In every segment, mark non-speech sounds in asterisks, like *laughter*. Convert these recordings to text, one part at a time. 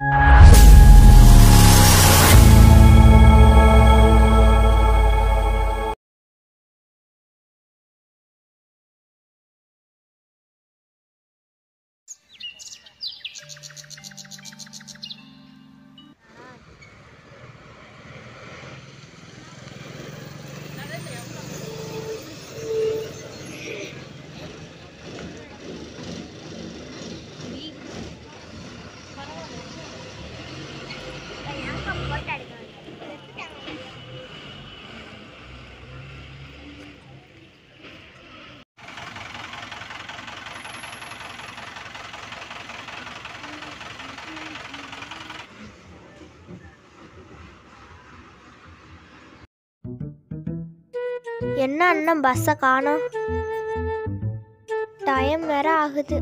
you *laughs* என்ன அண்ணன் பஸ்ஸை காணோம்? டைம் வேற ஆகுது.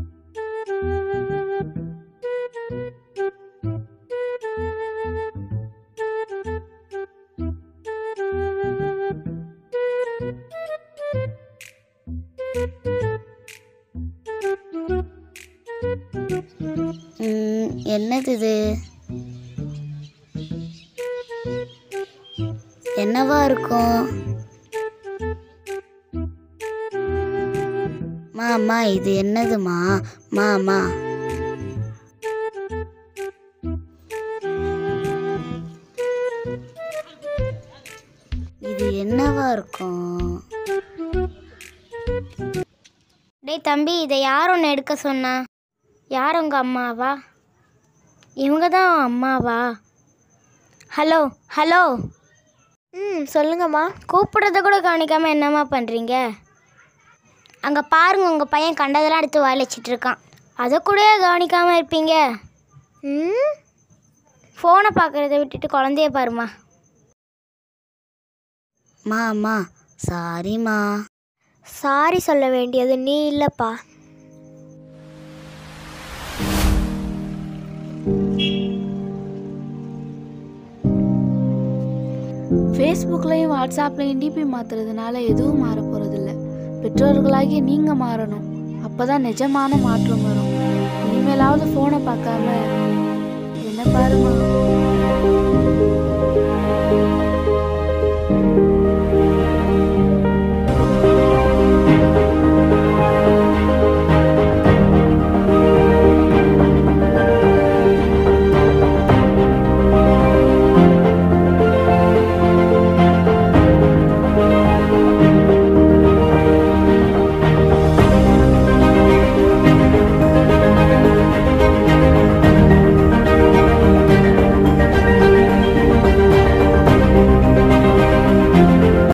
என்னது இது? என்னவா இருக்கும்? மாமா இது என்னதுமா மாமா. இது என்னவா இருக்கும்? டேய் தம்பி இதை யார் ஒன்று எடுக்க சொன்னா? யார் உங்கள் அம்மாவா? இவங்க தான் அம்மாவா? Hello hello. ம் சொல்லுங்கம்மா. கூப்பிடுறத கூட கவனிக்காமல் என்னம்மா பண்ணுறீங்க அங்கே பாருங்க உங்கள் பையன் கண்டதெல்லாம் எடுத்து வாயில் வச்சிட்டு இருக்கான். அதை கூட கவனிக்காமல் இருப்பீங்க. ம்? ஃபோனை பார்க்குறத விட்டுட்டு குழந்தைய பாருமா மாமா சாரிம்மா சாரி சொல்ல வேண்டியது நீ இல்லைப்பா. ஃபேஸ்புக்லேயும் வாட்ஸ்அப்லேயும் டிபி மாற்றுறதுனால எதுவும் மாற போகிறதில்ல பெற்றோர்களாகிய நீங்கள் மாறணும். அப்போ தான் நிஜமான மாற்றம் வரும். இனிமேலாவது ஃபோனை பார்க்காம என்ன பாருமா